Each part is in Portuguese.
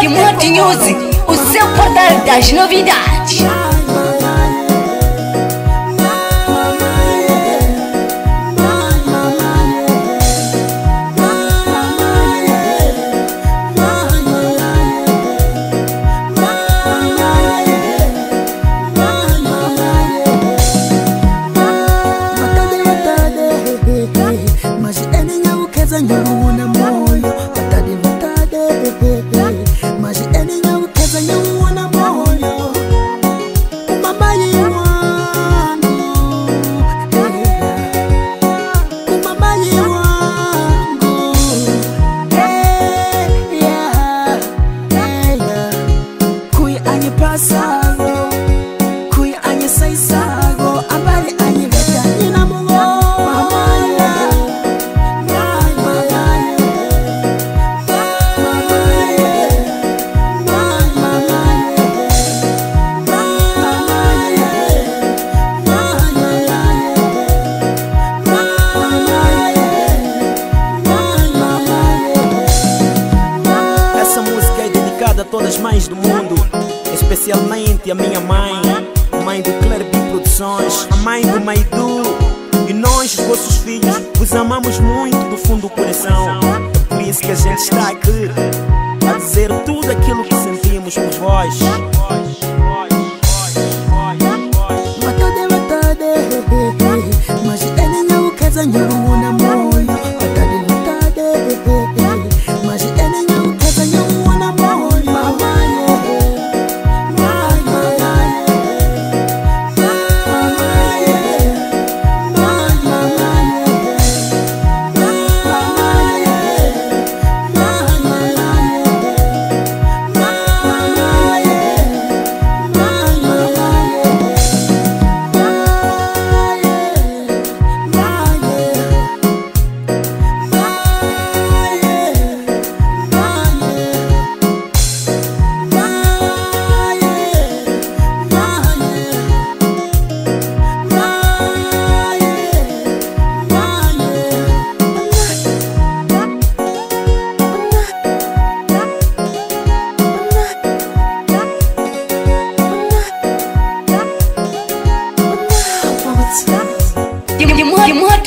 Timoti News, o seu portal das novidades. Todas as mães do mundo, especialmente a minha mãe, mãe do B Produções, a mãe do Maidu. E nós, os vossos filhos, vos amamos muito do fundo do coração. É por isso que a gente está aqui a dizer tudo aquilo que sentimos por vós.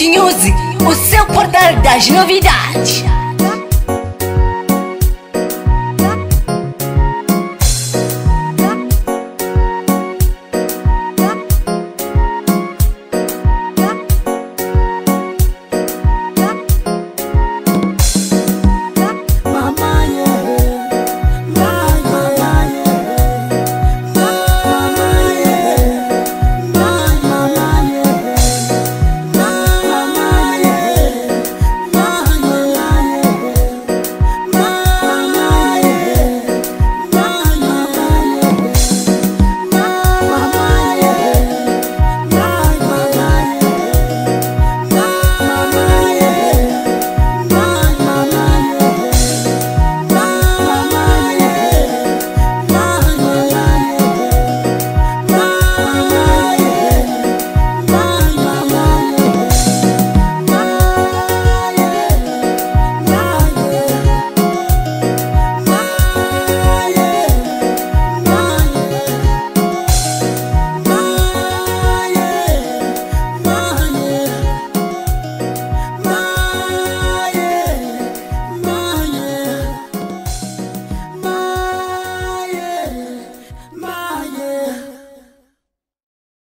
News, o seu portal das novidades.